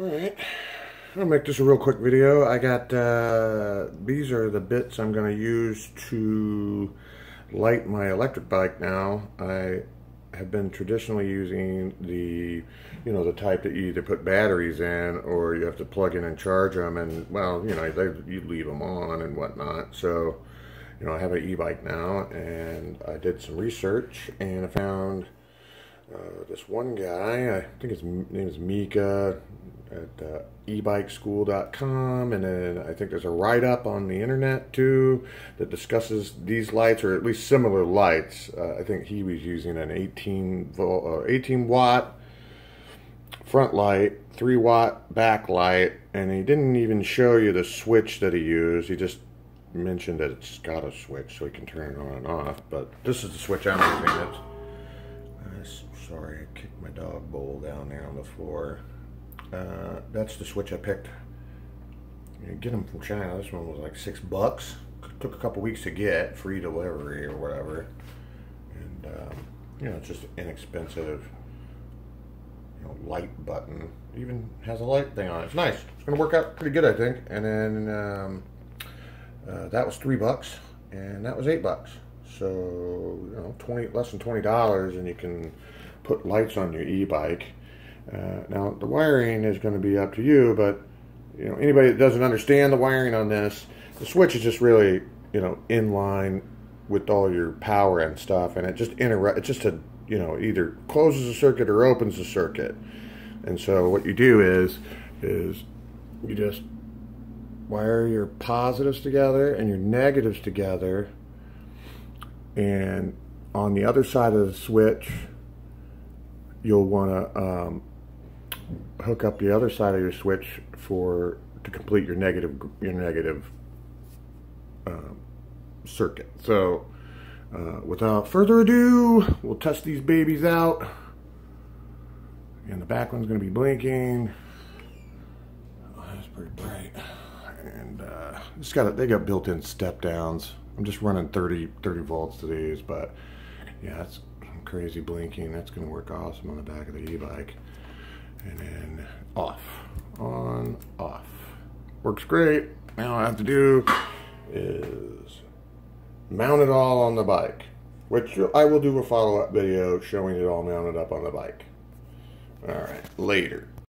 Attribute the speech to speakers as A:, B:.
A: Alright, I'll make this a real quick video. I got, uh, these are the bits I'm going to use to light my electric bike now. I have been traditionally using the, you know, the type that you either put batteries in or you have to plug in and charge them and, well, you know, they, you leave them on and whatnot. So, you know, I have an e-bike now and I did some research and I found uh, this one guy, I think his name is Micah at uh, ebikeschool.com and then I think there's a write-up on the internet too that discusses these lights or at least similar lights. Uh, I think he was using an 18 volt, uh, 18 watt front light, 3 watt back light, and he didn't even show you the switch that he used. He just mentioned that it's got a switch so he can turn it on and off, but this is the switch I'm using. It's, uh, sorry, I kicked my dog bowl down there on the floor. Uh, that's the switch I picked. You get them from China. This one was like six bucks. Took a couple weeks to get, free delivery or whatever. And um, you know, it's just inexpensive. You know, light button. Even has a light thing on it. It's nice. It's gonna work out pretty good, I think. And then um, uh, that was three bucks, and that was eight bucks. So you know, twenty less than twenty dollars, and you can put lights on your e-bike uh, now the wiring is going to be up to you, but you know anybody that doesn't understand the wiring on this, the switch is just really you know in line with all your power and stuff, and it just interrupt. It's just a you know either closes the circuit or opens the circuit. And so what you do is is you just wire your positives together and your negatives together, and on the other side of the switch, you'll want to um, hook up the other side of your switch for to complete your negative your negative um, circuit. So uh, without further ado, we'll test these babies out. And the back one's going to be blinking. Oh, that's pretty bright. And uh, it's got they got built-in step downs. I'm just running 30 30 volts to these, but yeah, it's crazy blinking. That's going to work awesome on the back of the e-bike and then off, on, off. Works great. Now I have to do is mount it all on the bike, which I will do a follow-up video showing it all mounted up on the bike. All right, later.